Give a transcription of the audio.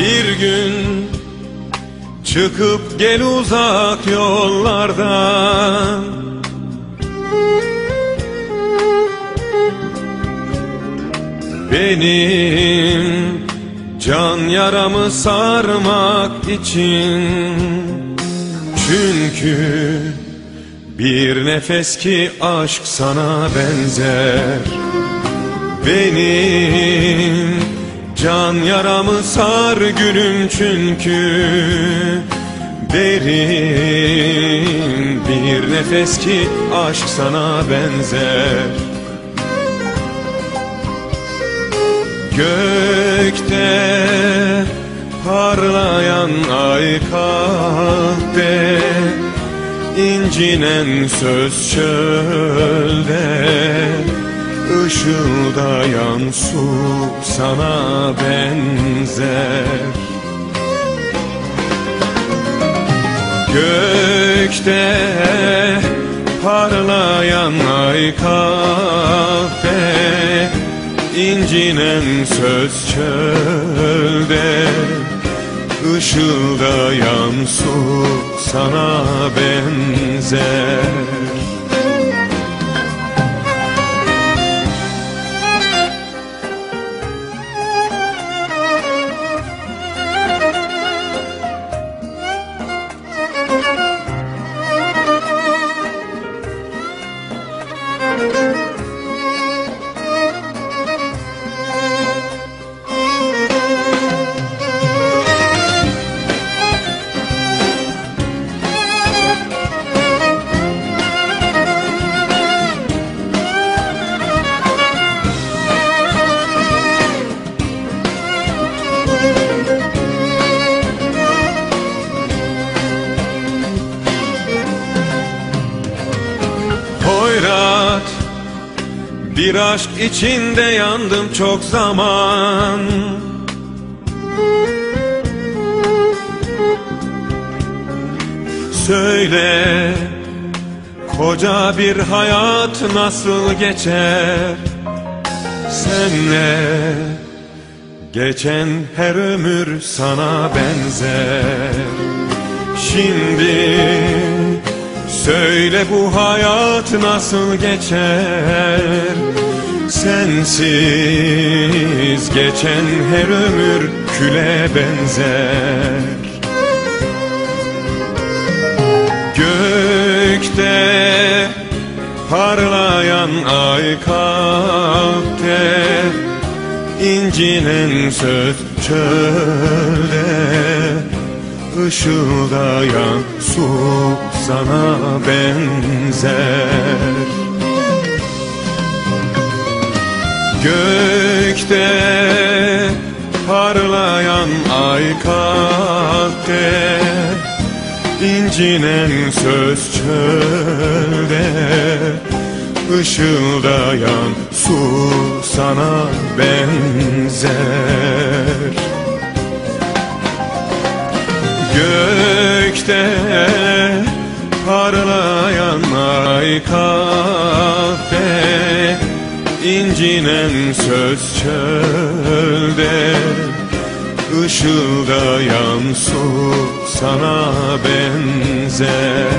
Bir gün çıkıp gel uzak yollardan. Benim can yaramı sarmak için. Çünkü bir nefes ki aşk sana benzer. Benim can yaramı sar gülüm çünkü Derin bir nefes ki aşk sana benzer. Gökte parlayan ay kahve incinen söz çölde Işıldayan su sana benzer. Gökte parlayan ay kahve incinen söz çölde. Işıldayan su sana benzer Hoyrat Bir aşk içinde yandım çok zaman. Söyle Koca bir hayat nasıl geçer? Senle Geçen her ömür sana benzer. Şimdi Söyle bu hayat nasıl geçer? Sensiz geçen her ömür küle benzer. Gökte parlayan ay kalpte incinen söz çölde Işıldayan su sana benzer. Gökte parlayan ay kalpte incinen söz çölde Işıldayan su sana benzer. Gökte ay incinen söz çölde Işıldayan su sana benzer